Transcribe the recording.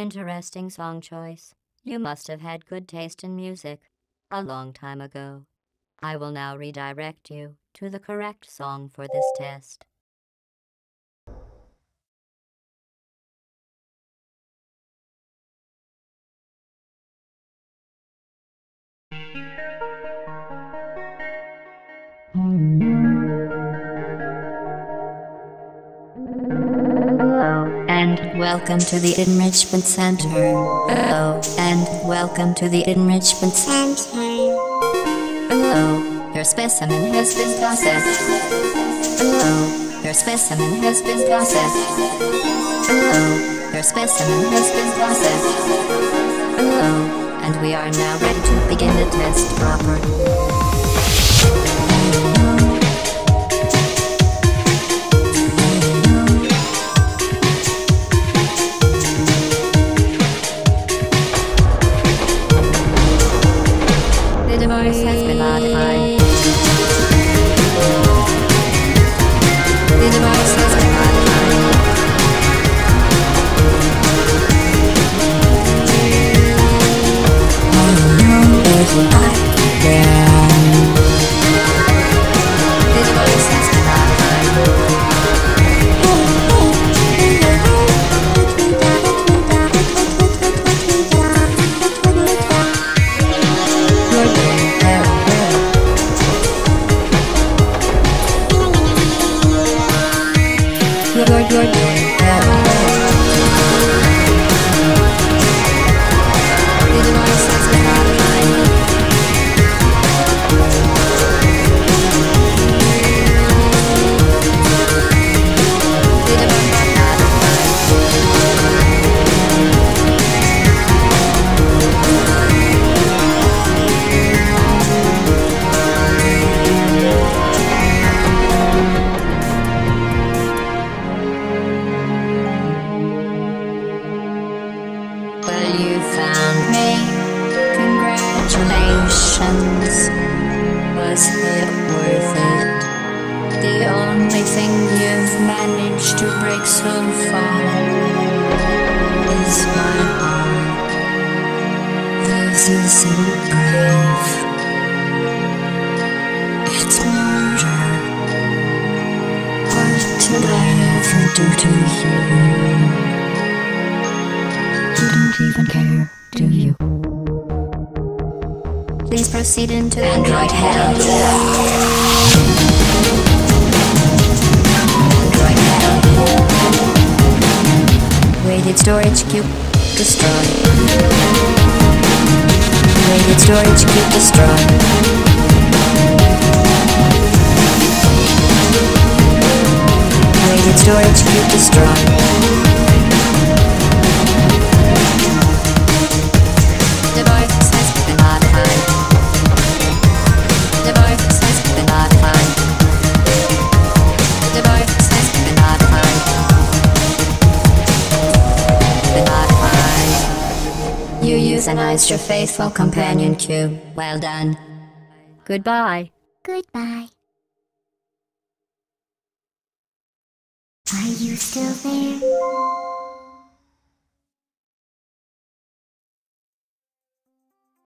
Interesting song choice. You must have had good taste in music a long time ago. I will now redirect you to the correct song for this test. And welcome to the Enrichment Center. Hello, and welcome to the Enrichment Center. Hello, your specimen has been processed. Hello, your specimen has been processed. Hello, your specimen has been processed. Hello, and we are now ready to begin the test proper. Been. The device Well, you found me. Congratulations. Was it worth it? The only thing you've managed to break so far is my heart. This isn't brave. Proceed into Android hell. Weighted storage cube destroyed. Weighted storage cube destroyed. Weighted storage cube destroyed. Modified. Your faithful companion cube. Well done. Goodbye. Goodbye. Are you still there?